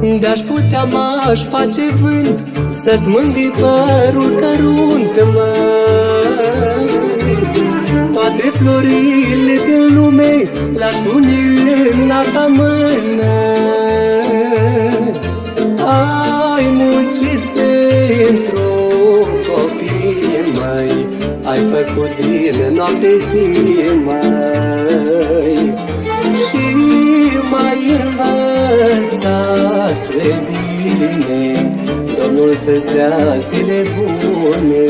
De-aș putea m-aș face vânt Să-ți mângâi părul cărunt, măi Toate florile din lume Le-aș pune în alta mână. Ai muncit pentru copii, măi Ai făcut din noapte zi, măi bine Domnul să-ți dea zile bune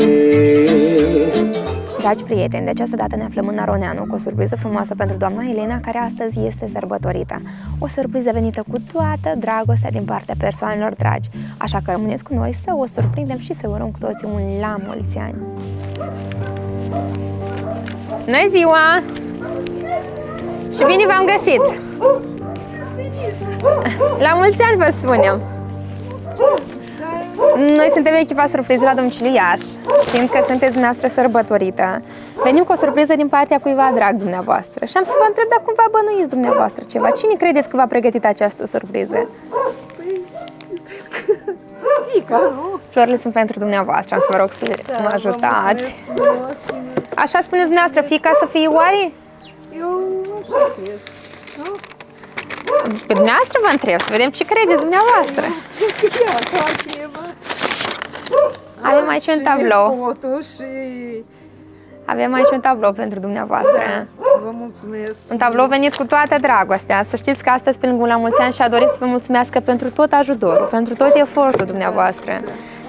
Dragi prieteni, de această dată ne aflăm în Aroneanu cu o surpriză frumoasă pentru doamna Elena, care astăzi este sărbătorită. O surpriză venită cu toată dragostea din partea persoanelor dragi, așa că rămâneți cu noi să o surprindem și să urăm cu toții un la mulți ani. Bună ziua! Și bine v-am găsit! La mulți ani vă spunem! Noi suntem echipa surpriză la domiciliu Iași, știind că sunteți dumneavoastră sărbătorită. Venim cu o surpriză din partea cuiva drag dumneavoastră și am să vă întreb dacă cumva bănuiți dumneavoastră ceva. Cine credeți că v-a pregătit această surpriză? Fica, nu? Florile sunt pentru dumneavoastră, am să vă rog să Da, mă vă ajutați. mulțumesc frumos și Așa spuneți dumneavoastră, fica să fie oare? Eu așa cred. Nu? Pe dumneavoastră vă întreb, să vedem ce credeți dumneavoastră. Ia, face-mă. Avem aici un Și tablou. nepotul și Avem aici un tablou pentru dumneavoastră. vă mulțumesc. Un tablou venit cu toată dragostea. Să știți că astăzi, pe lângă un la mulți ani, și-a dorit să vă mulțumească pentru tot ajutorul, pentru tot efortul dumneavoastră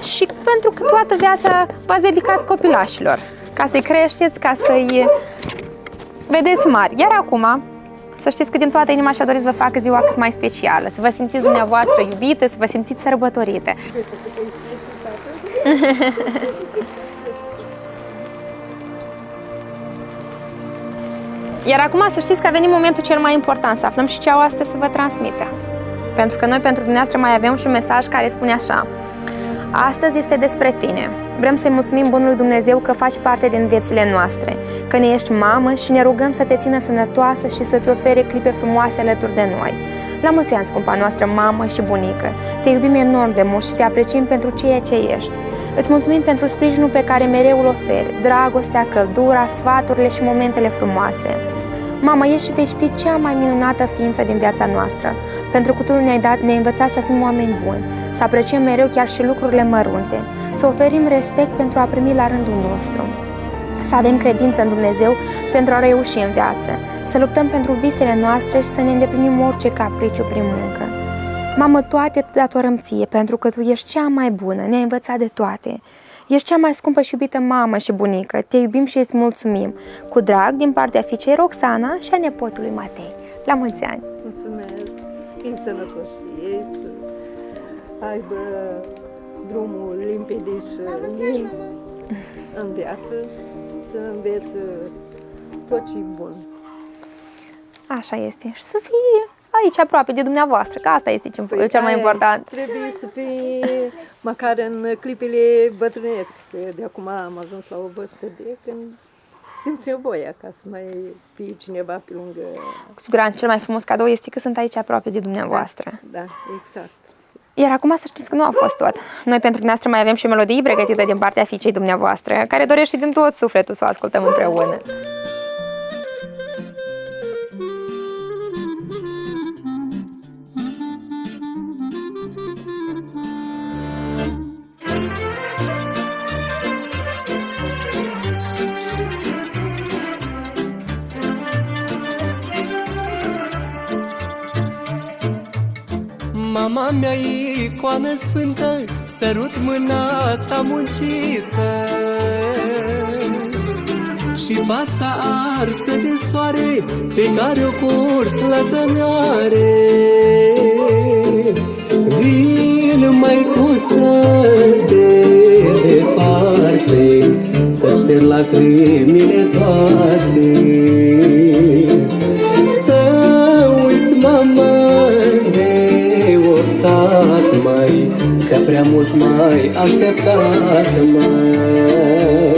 și pentru că toată viața v-ați dedicat copilașilor, ca să-i creșteți, ca să-i vedeți mari. Iar acum, să știți că din toată inima și-a dorit să vă facă ziua cât mai specială, să vă simțiți dumneavoastră iubite, să vă simțiți sărbătorite. Iar acum să știți că a venit momentul cel mai important, să aflăm și ce au astăzi să vă transmită. Pentru că noi pentru dumneavoastră mai avem și un mesaj care spune așa. Astăzi este despre tine. Vrem să-i mulțumim Bunului Dumnezeu că faci parte din viețile noastre, că ne ești mamă și ne rugăm să te țină sănătoasă și să-ți ofere clipe frumoase alături de noi. La mulți ani, scumpa noastră mamă și bunică, te iubim enorm de mult și te apreciem pentru ceea ce ești. Îți mulțumim pentru sprijinul pe care mereu îl oferi, dragostea, căldura, sfaturile și momentele frumoase. Mama, ești și vei fi cea mai minunată ființă din viața noastră, pentru că Tu ne-ai dat, ne-ai învățat să fim oameni buni, să apreciem mereu chiar și lucrurile mărunte, să oferim respect pentru a primi la rândul nostru, să avem credință în Dumnezeu pentru a reuși în viață, să luptăm pentru visele noastre și să ne îndeplinim orice capriciu prin muncă. Mamă, toate te datorăm ție, pentru că Tu ești cea mai bună, ne-ai învățat de toate. Ești cea mai scumpă și iubită mamă și bunică, te iubim și îți mulțumim. Cu drag din partea fiicei Roxana și a nepotului Matei. La mulți ani! Mulțumesc. Să fii sănătoși și ei, să aibă drumul limpede și nim în viață, să învețe tot ce bun. Așa este. Și să fie aici aproape de dumneavoastră, că asta este ce- Păi cel mai aia important. Trebuie să fii măcar în clipele bătrâneți, că de acum am ajuns la o vârstă de când simți nevoia ca să mai fie cineva pe lângă... Cu siguranță cel mai frumos cadou este că sunt aici aproape de dumneavoastră. Da, exact. Iar acum să știți că nu a fost tot. Noi pentru dumneavoastră mai avem și o melodie pregătită din partea fiicei dumneavoastră, care dorește din tot sufletul să o ascultăm împreună. Mama mea icoană sfântă Sărut mâna ta muncită. Și fața arsă de soare Pe care o curs la dămioare Vin măicuță de departe Să șterg lacrimile toate mult mai așteptat mai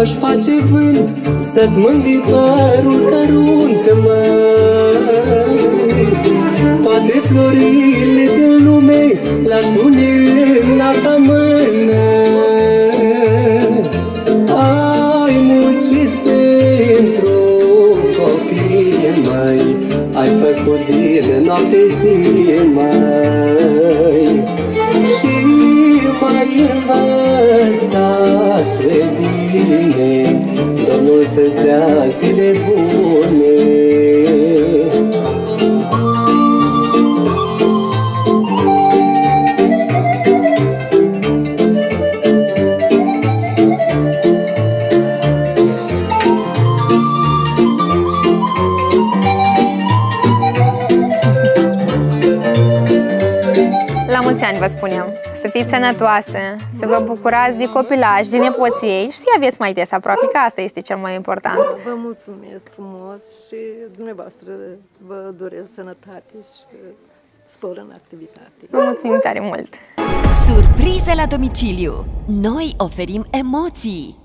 aș face vânt Să-ți mângâi părul cărunt, măi. Toate florile din lume Le-aș pune în ta mână. Ai muncit pentru copii, măi. Ai făcut din noapte zi, măi să-ți dea zile bune La mulți ani vă spunem! Să fiți sănătoase, să vă bucurați de copilaj, de nepoții și să aveți mai des aproape, că asta este cel mai important. Vă mulțumesc frumos și dumneavoastră vă doresc sănătate și spor în activitate. Vă mulțumim tare mult! Surprize la domiciliu! Noi oferim emoții!